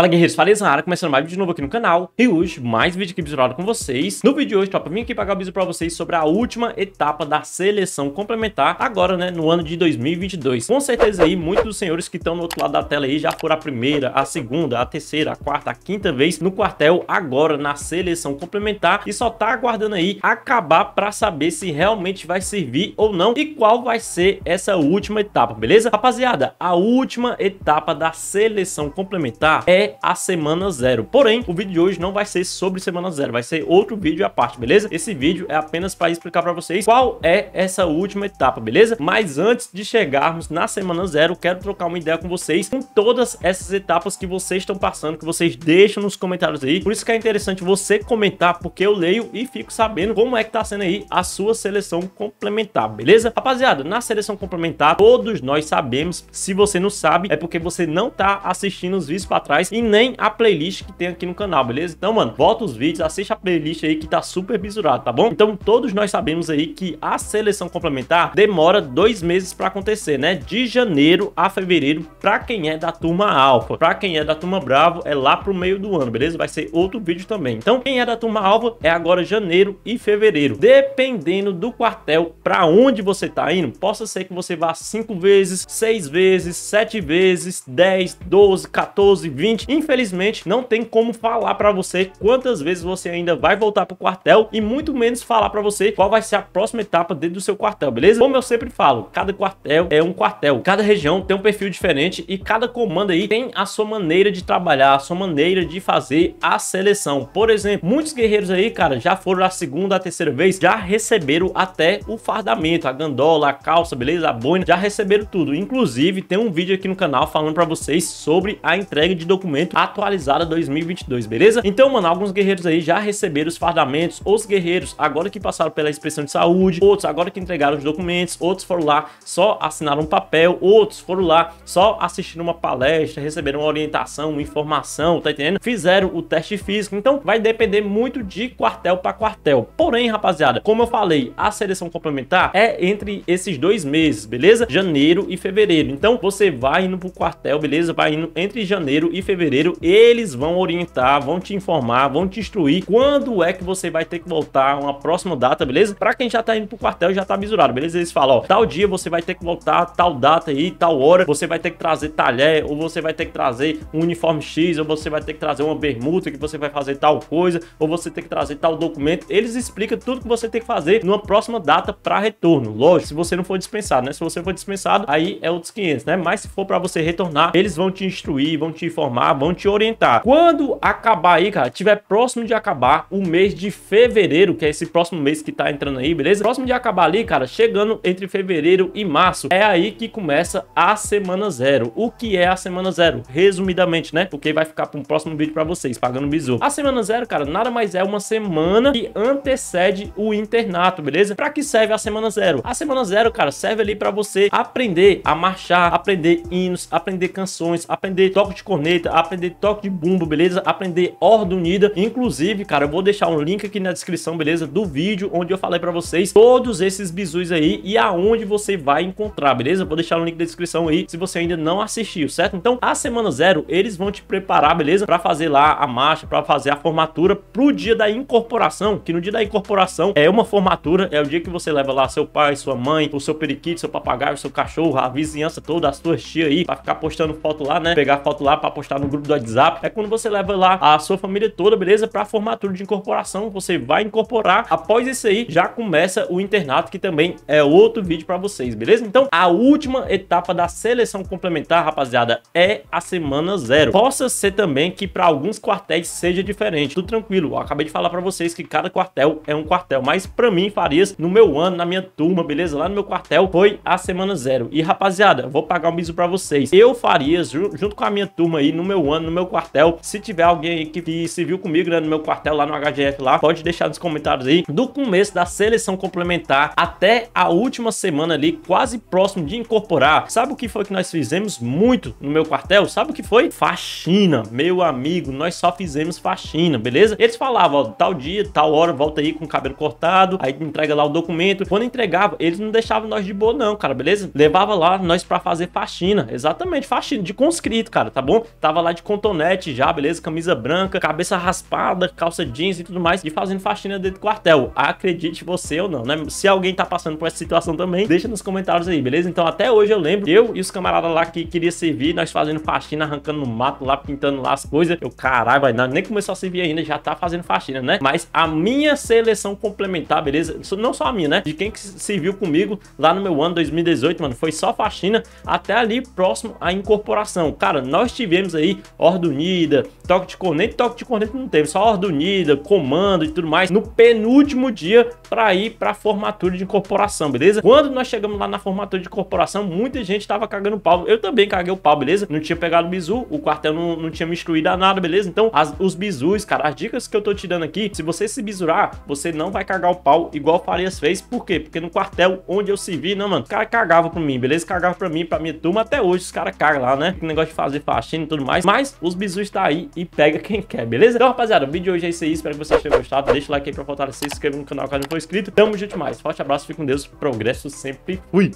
Fala guerreiros, Farias na área, começando mais vídeo de novo aqui no canal. E hoje, mais vídeo aqui bisurado com vocês. No vídeo de hoje, tropa, vim aqui pagar o bisu pra vocês sobre a última etapa da seleção complementar Agora, né, no ano de 2022 Com certeza aí, muitos dos senhores que estão no outro lado da tela aí Já foram a primeira, a segunda, a terceira, a quarta, a quinta vez no quartel Agora na seleção complementar. E só tá aguardando aí acabar pra saber se realmente vai servir ou não E qual vai ser essa última etapa, beleza? Rapaziada, a última etapa da seleção complementar é a semana zero. Porém, o vídeo de hoje não vai ser sobre semana zero, vai ser outro vídeo à parte, beleza? Esse vídeo é apenas para explicar para vocês qual é essa última etapa, beleza? Mas antes de chegarmos na semana zero, quero trocar uma ideia com vocês com todas essas etapas que vocês estão passando, que vocês deixam nos comentários aí. Por isso que é interessante você comentar, porque eu leio e fico sabendo como é que tá sendo aí a sua seleção complementar, beleza? Rapaziada, na seleção complementar, todos nós sabemos, se você não sabe, é porque você não tá assistindo os vídeos para trás e nem a playlist que tem aqui no canal, beleza? Então, mano, volta os vídeos, assiste a playlist aí que tá super bisurado, tá bom? Então, todos nós sabemos aí que a seleção complementar demora dois meses para acontecer, né? De janeiro a fevereiro, para quem é da turma alfa. Para quem é da turma bravo, é lá pro meio do ano, beleza? Vai ser outro vídeo também. Então, quem é da turma alfa é agora janeiro e fevereiro. Dependendo do quartel para onde você tá indo, possa ser que você vá cinco vezes, seis vezes, sete vezes, 10, 12, 14, 20, Infelizmente, não tem como falar para você quantas vezes você ainda vai voltar pro quartel e muito menos falar para você qual vai ser a próxima etapa dentro do seu quartel, beleza? Como eu sempre falo, cada quartel é um quartel, cada região tem um perfil diferente e cada comando aí tem a sua maneira de trabalhar, a sua maneira de fazer a seleção. Por exemplo, muitos guerreiros aí, cara, já foram a segunda, a terceira vez, já receberam até o fardamento, a gandola, a calça, beleza? A boina, já receberam tudo. Inclusive, tem um vídeo aqui no canal falando para vocês sobre a entrega de documentos fardamento atualizada 2022, beleza? Então, mano, alguns guerreiros aí já receberam os fardamentos, os guerreiros agora que passaram pela inspeção de saúde, outros agora que entregaram os documentos, outros foram lá só assinaram um papel, outros foram lá só assistiram uma palestra, receberam uma orientação, uma informação, tá entendendo? Fizeram o teste físico, então vai depender muito de quartel para quartel. Porém, rapaziada, como eu falei, a seleção complementar é entre esses dois meses, beleza? Janeiro e fevereiro. Então, você vai indo pro quartel, beleza? Vai indo entre janeiro e fevereiro fevereiro, eles vão orientar, vão te informar, vão te instruir quando é que você vai ter que voltar uma próxima data, beleza? Para quem já tá indo pro quartel, já tá misurado, beleza? Eles falam, ó, tal dia você vai ter que voltar, tal data aí, tal hora, você vai ter que trazer talher, ou você vai ter que trazer um uniforme X, ou você vai ter que trazer uma bermuda que você vai fazer tal coisa, ou você tem que trazer tal documento. Eles explicam tudo que você tem que fazer numa próxima data para retorno. Lógico, se você não for dispensado, né? Se você for dispensado, aí é outros 500, né? Mas se for para você retornar, eles vão te instruir, vão te informar, vão te orientar. Quando acabar aí, cara, tiver próximo de acabar o mês de fevereiro, que é esse próximo mês que tá entrando aí, beleza? Próximo de acabar ali, cara, chegando entre fevereiro e março, é aí que começa a semana zero. O que é a semana zero? Resumidamente, né? Porque vai ficar para um próximo vídeo para vocês, pagando bizu. A semana zero, cara, nada mais é uma semana que antecede o internato, beleza? Para que serve a semana zero? A semana zero, cara, serve ali para você aprender a marchar, aprender hinos, aprender canções, aprender toque de corneta, aprender toque de bumbo, beleza? Aprender ordem unida. Inclusive, cara, eu vou deixar um link aqui na descrição, beleza? Do vídeo onde eu falei pra vocês todos esses bisus aí e aonde você vai encontrar, beleza? Vou deixar o link da descrição aí se você ainda não assistiu, certo? Então, a semana zero, eles vão te preparar, beleza? Pra fazer lá a marcha, pra fazer a formatura pro dia da incorporação, que no dia da incorporação é uma formatura, é o dia que você leva lá seu pai, sua mãe, o seu periquito, seu papagaio, seu cachorro, a vizinhança toda, as tuas tias aí, pra ficar postando foto lá, né? Pegar foto lá pra postar no grupo do WhatsApp, é quando você leva lá a sua família toda, beleza? Pra formatura de incorporação, você vai incorporar. Após isso aí, já começa o internato, que também é outro vídeo pra vocês, beleza? Então, a última etapa da seleção complementar, rapaziada, é a semana zero. Possa ser também que para alguns quartéis seja diferente, tudo tranquilo. Eu acabei de falar pra vocês que cada quartel é um quartel, mas pra mim, Farias, no meu ano, na minha turma, beleza? Lá no meu quartel, foi a semana zero. E, rapaziada, vou pagar um biso pra vocês. Eu, Farias, junto com a minha turma aí, no meu ano, no meu quartel. Se tiver alguém que, que se viu comigo né, no meu quartel lá no HGF lá, pode deixar nos comentários aí. Do começo da seleção complementar até a última semana ali, quase próximo de incorporar. Sabe o que foi que nós fizemos muito no meu quartel? Sabe o que foi? Faxina, meu amigo, nós só fizemos faxina, beleza? Eles falavam, ó, tal dia, tal hora, volta aí com o cabelo cortado, aí entrega lá o documento. Quando entregava, eles não deixavam nós de boa não, cara, beleza? Levava lá nós pra fazer faxina, exatamente, faxina de conscrito, cara, tá bom? Tava lá lá de contonete já, beleza? Camisa branca, cabeça raspada, calça jeans e tudo mais, e fazendo faxina dentro do quartel. Acredite você ou não, né? Se alguém tá passando por essa situação também, deixa nos comentários aí, beleza? Então até hoje eu lembro, eu e os camaradas lá que queria servir, nós fazendo faxina, arrancando no mato lá, pintando lá as coisas. Eu, caralho, vai, nem começou a servir ainda, já tá fazendo faxina, né? Mas a minha seleção complementar, beleza? Não só a minha, né? De quem que serviu comigo lá no meu ano 2018, mano, foi só faxina até ali próximo à incorporação. Cara, nós tivemos aí Horda Unida, toque de corneta, toque de corneta não teve, só Horda Unida, comando e tudo mais, no penúltimo dia para ir para formatura de incorporação, beleza? Quando nós chegamos lá na formatura de incorporação, muita gente tava cagando pau. Eu também caguei o pau, beleza? Não tinha pegado o bizu, o quartel não, não tinha me instruído a nada, beleza? Então, as, os bizus, cara, as dicas que eu tô te dando aqui, se você se bisurar, você não vai cagar o pau igual o Farias fez. Por quê? Porque no quartel onde eu servi, não, mano, os caras cagavam pra mim, beleza? Cagava pra mim, pra minha turma, até hoje os caras cagam lá, né? negócio de fazer faxina e tudo mais. Mas os bizus tá aí e pega quem quer, beleza? Então, rapaziada, o vídeo de hoje é isso aí. Espero que vocês tenham gostado. Deixa o like aí pra fortalecer, se inscreva no canal caso não for inscrito. Tamo junto mais. Forte abraço, fique com Deus. Progresso sempre. Fui!